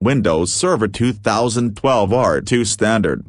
Windows Server 2012 R2 Standard.